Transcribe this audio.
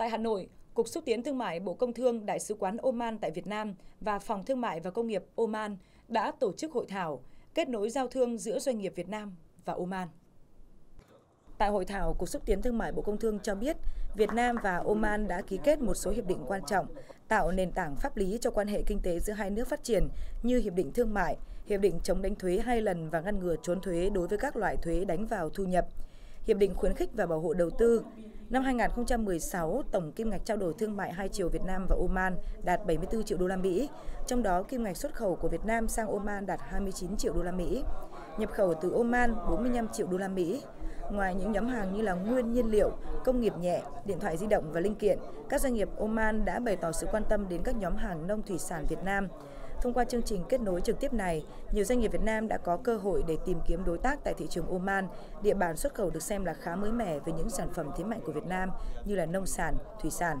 Tại Hà Nội, Cục Xúc tiến Thương mại Bộ Công Thương, Đại sứ quán Oman tại Việt Nam và Phòng Thương mại và Công nghiệp Oman đã tổ chức hội thảo kết nối giao thương giữa doanh nghiệp Việt Nam và Oman. Tại hội thảo, Cục Xúc tiến Thương mại Bộ Công Thương cho biết Việt Nam và Oman đã ký kết một số hiệp định quan trọng, tạo nền tảng pháp lý cho quan hệ kinh tế giữa hai nước phát triển như Hiệp định Thương mại, Hiệp định chống đánh thuế hai lần và ngăn ngừa trốn thuế đối với các loại thuế đánh vào thu nhập, Hiệp định khuyến khích và bảo hộ đầu tư. Năm 2016, tổng kim ngạch trao đổi thương mại hai chiều Việt Nam và Oman đạt 74 triệu đô la Mỹ, trong đó kim ngạch xuất khẩu của Việt Nam sang Oman đạt 29 triệu đô la Mỹ, nhập khẩu từ Oman 45 triệu đô la Mỹ. Ngoài những nhóm hàng như là nguyên nhiên liệu, công nghiệp nhẹ, điện thoại di động và linh kiện, các doanh nghiệp Oman đã bày tỏ sự quan tâm đến các nhóm hàng nông thủy sản Việt Nam. Thông qua chương trình kết nối trực tiếp này, nhiều doanh nghiệp Việt Nam đã có cơ hội để tìm kiếm đối tác tại thị trường Oman, địa bàn xuất khẩu được xem là khá mới mẻ với những sản phẩm thế mạnh của Việt Nam như là nông sản, thủy sản.